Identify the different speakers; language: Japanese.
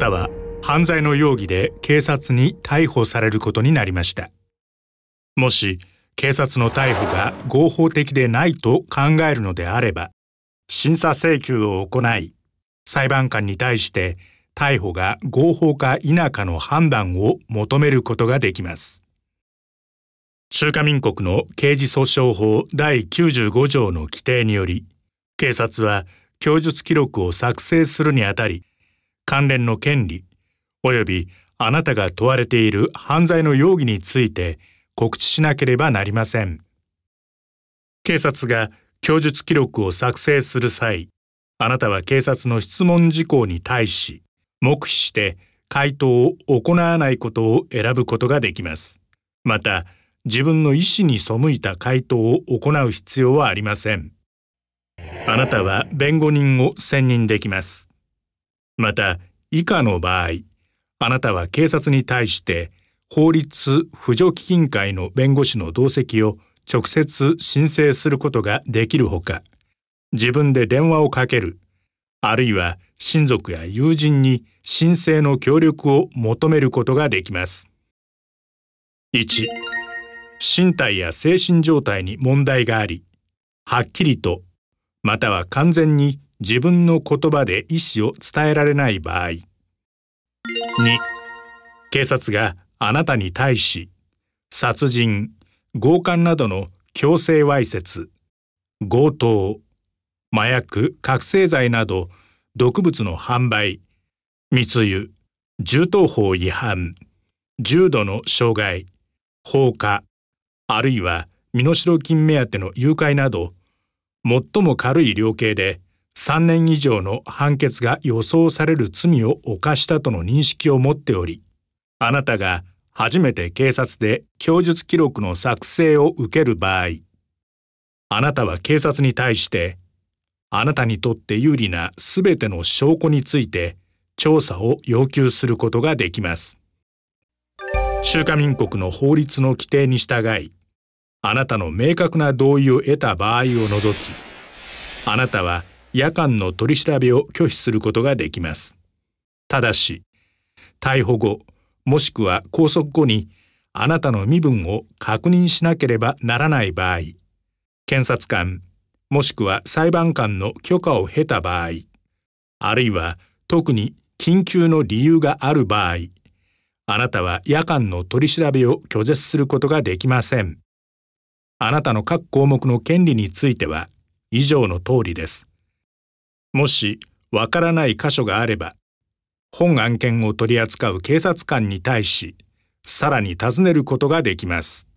Speaker 1: たは犯罪の容疑で警察に逮捕されることになりました。もし警察の逮捕が合法的でないと考えるのであれば審査請求を行い裁判官に対して逮捕が合法か否かの判断を求めることができます。中華民国の刑事訴訟法第95条の規定により警察は供述記録を作成するにあたり関連の権利及びあなたが問われている犯罪の容疑について告知しなければなりません。警察が供述記録を作成する際あなたは警察の質問事項に対し黙秘して回答を行わないことを選ぶことができます。また自分の意思に背いた回答を行う必要はありません。あなたは弁護人を選任できます。また以下の場合あなたは警察に対して法律扶助基金会の弁護士の同席を直接申請することができるほか自分で電話をかけるあるいは親族や友人に申請の協力を求めることができます。1身体や精神状態に問題がありはっきりとまたは完全に自分の言葉で意思を伝えられない場合。2警察があなたに対し殺人強姦などの強制わいせつ強盗麻薬覚醒剤など毒物の販売密輸銃刀法違反重度の傷害放火あるいは身代金目当ての誘拐など最も軽い量刑で3年以上の判決が予想される罪を犯したとの認識を持っておりあなたが初めて警察で供述記録の作成を受ける場合あなたは警察に対してあなたにとって有利なすべての証拠について調査を要求することができます。中華民国の法律の規定に従いあなたの明確な同意を得た場合を除きあなたは夜間の取り調べを拒否することができます。ただし逮捕後もしくは拘束後にあなたの身分を確認しなければならない場合検察官もしくは裁判官の許可を得た場合あるいは特に緊急の理由がある場合あなたは夜間の取り調べを拒絶することができませんあなたの各項目の権利については以上の通りですもしわからない箇所があれば本案件を取り扱う警察官に対しさらに尋ねることができます。